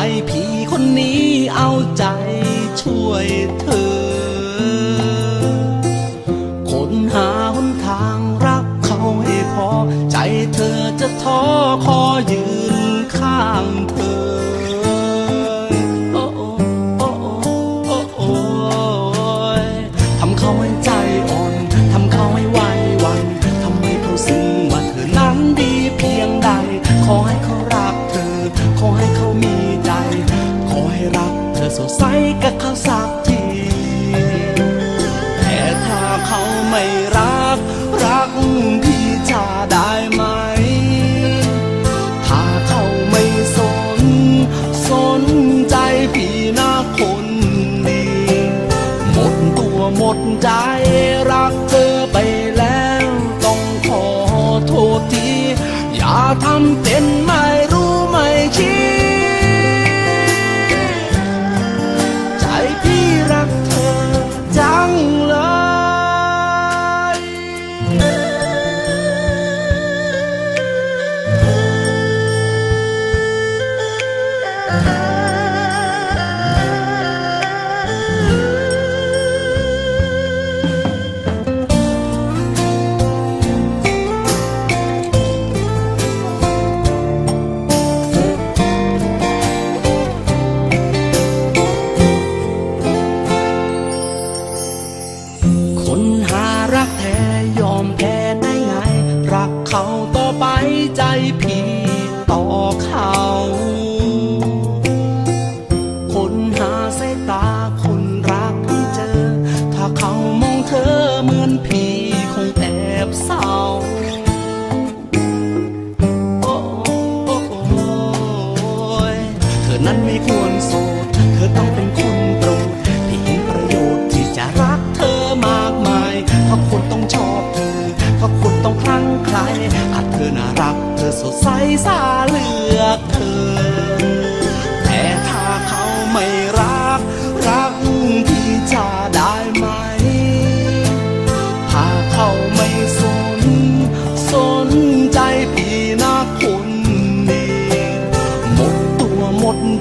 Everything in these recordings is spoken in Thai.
ใจพี่คนนี้เอาใจช่วยเธอค้นหาหนทางรักเขาให้พอ ใจเธอจะท้อขอยืนข้างเธอโอ้โอ้โอ้โอ้โอ้ยทำเขาให้ใจอ่อนทำเขาให้ไหวหวันทำให้เขาซึ้งว่าเธอนั้นดีเพียงใดขอให้เขา ใสกับเขาสักที แต่ถ้าเขาไม่รัก รักพี่จะได้ไหม ถ้าเขาไม่สน สนใจพี่นะคนดี หมดตัวหมดใจรักเธอไปแล้ว ต้องขอโทษที อย่าทำเป็น คนหารักแท้ยอมแพ้ได้ไง รักเขาต่อไปใจพี่ต่อเขา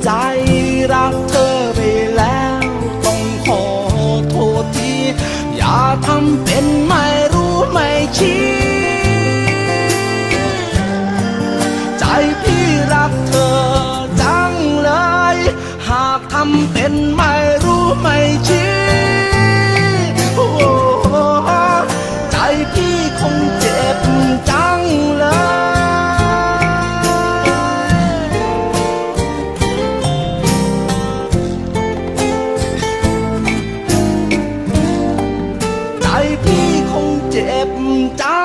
ใจรักเธอไปแล้ว ต้องขอโทษที อย่าทำเป็นไม่รู้ไม่ชี้ใจพี่รักเธอจังเลย หากทำเป็นไม่ in.